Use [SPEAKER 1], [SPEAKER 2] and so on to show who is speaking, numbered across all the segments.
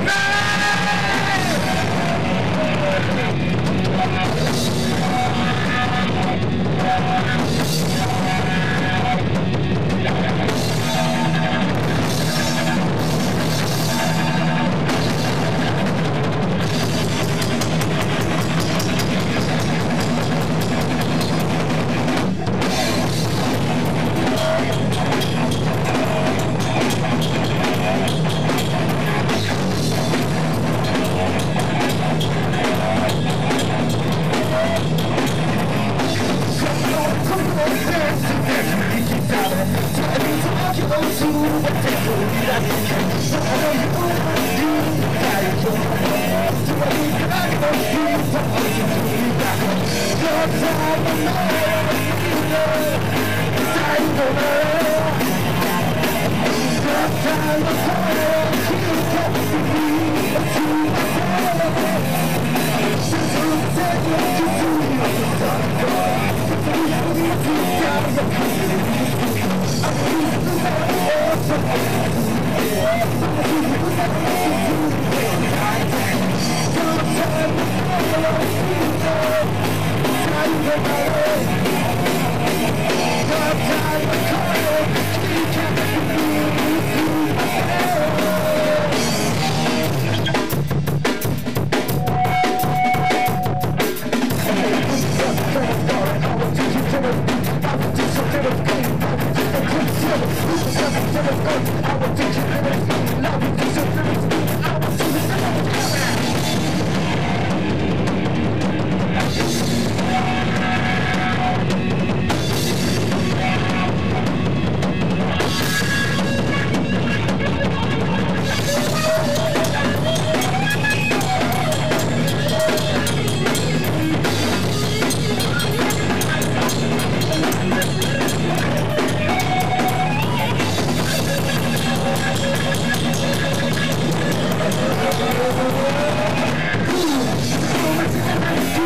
[SPEAKER 1] Não! Time to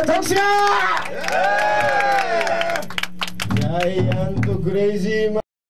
[SPEAKER 1] Attention! Yeah! Crazy.